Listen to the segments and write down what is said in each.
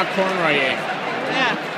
is for Yvonne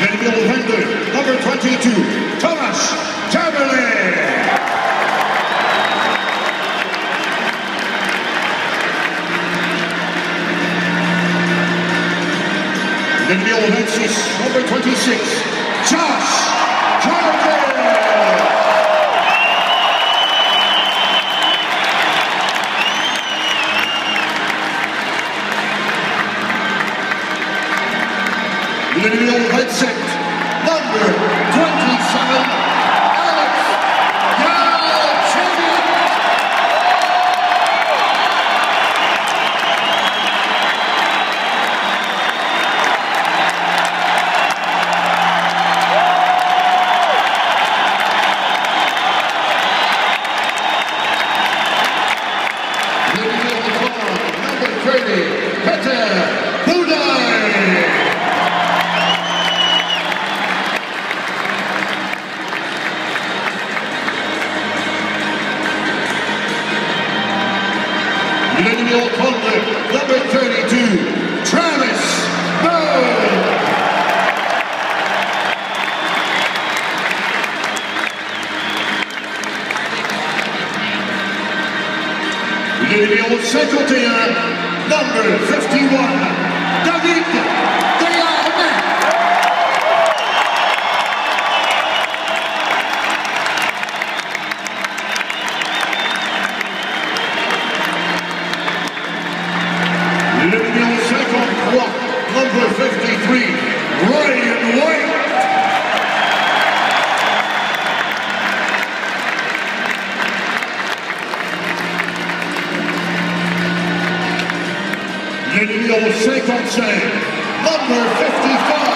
Midfield defender, number 22, Thomas Chamberlain. Midfield defenses, number 26, de numéro 51, number 51, David Hallelujah will shake on stage, number 55.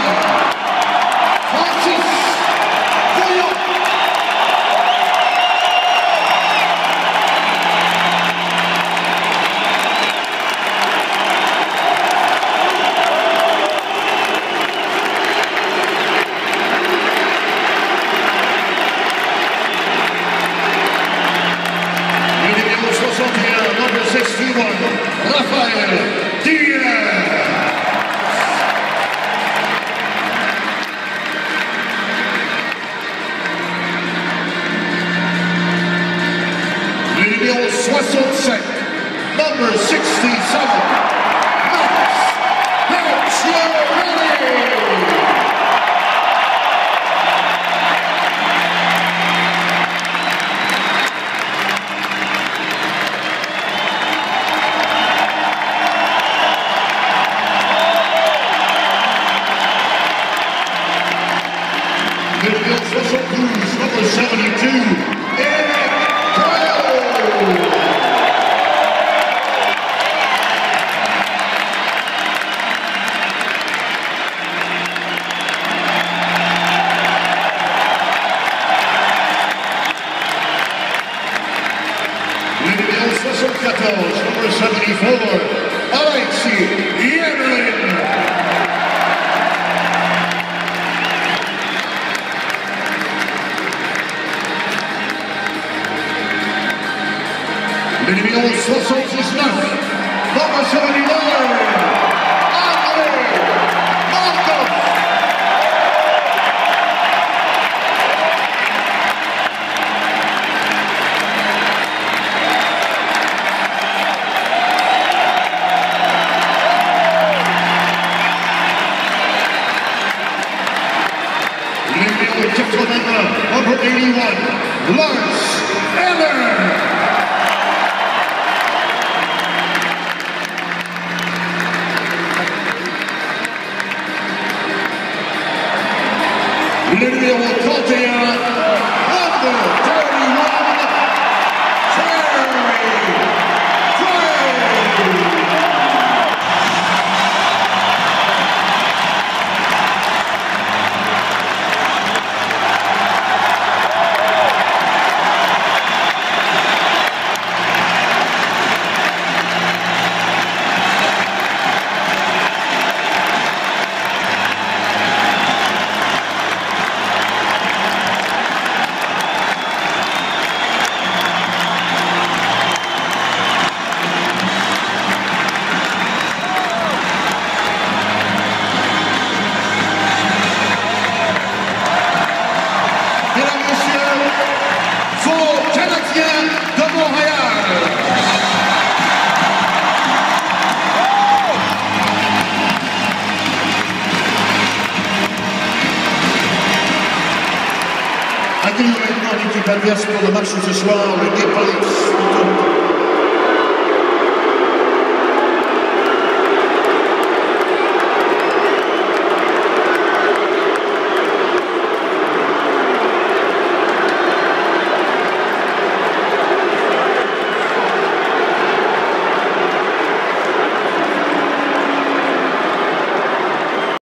And he will also suspect. Lopez of the just for the le match ce and the police.